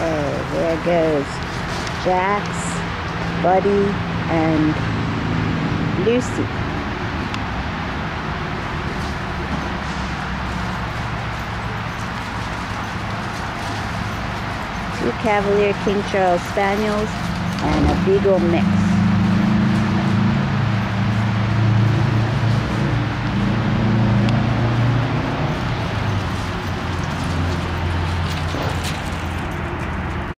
There goes Jax, Buddy, and Lucy. Two Cavalier King Charles Spaniels and a Beagle mix.